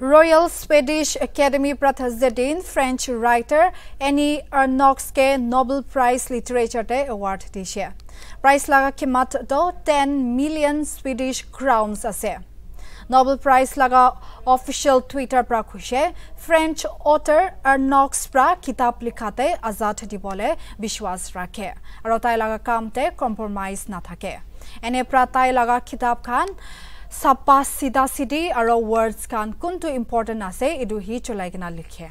Royal Swedish academy प्रथजदिन French writer Annie Ernaux के Nobel prize literature ते award दिशे प्राइज लगा मत तो 10 मिलियन स्वेडिश क्राउन्स असे नोबल प्राइज लगा ऑफिशियल ट्विटर पर खुशे फ्रेंच ऑथर अर्नॉक्स पर किताब लिखाते आज़ाद दिबले विश्वास रखे और ताई लगा कामते कॉम्प्रोमाइज ना थके एने प्रा लगा किताब खान Sapa sida sidi aro words kan kuntu important ase edu hi cholai kena likhe.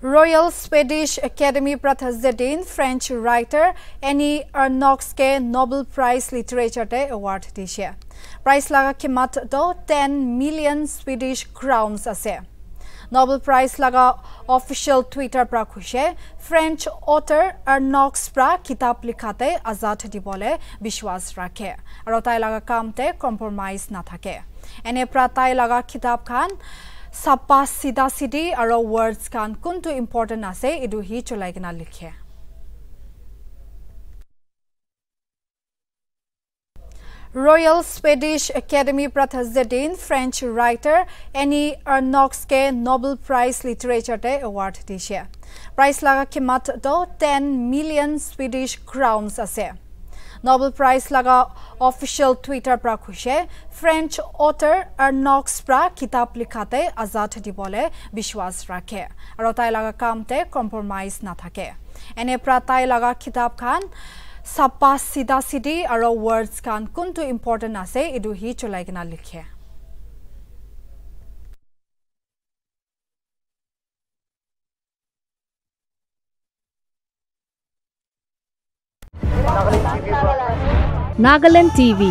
Royal Swedish Academy Prathazadin French writer Annie Ernaux ke Nobel Prize Literature Day Award dishe. Prize laga kimat do 10 million Swedish crowns ase. Laga official Twitter pra khushe French author Ernaux pra kitab likhate azad dibole bishwas rakhe aro tai laga kamte compromise na thake ene pra tai laga kitab khan sapa sida sidi aro words kan kuntu important ase edu hi cholai kena likhe royal Swedish academy প্ৰথাজেডিন French writer Annie আৰ্নক্সকে Nobel prize লিটাৰেচাৰতে award দিছে prize লগা কিমাত্ৰ ten million Swedish crowns আছে Nobel prize লগা official Twitter পৰা কৈছে French otter আৰ্নক্স পৰা কিতাপ লিখাতে আজাদ দিবলৈ বিশ্বাস ৰাখে আৰু তাই লগা কামতে কম্প্ৰমাইজ নাথাকে এনে পৰা তাই লগা কিতাপখন Sapa sida sidi aro words kan kuntu important ase edu hi cholai kena likhe. Nagaland TV,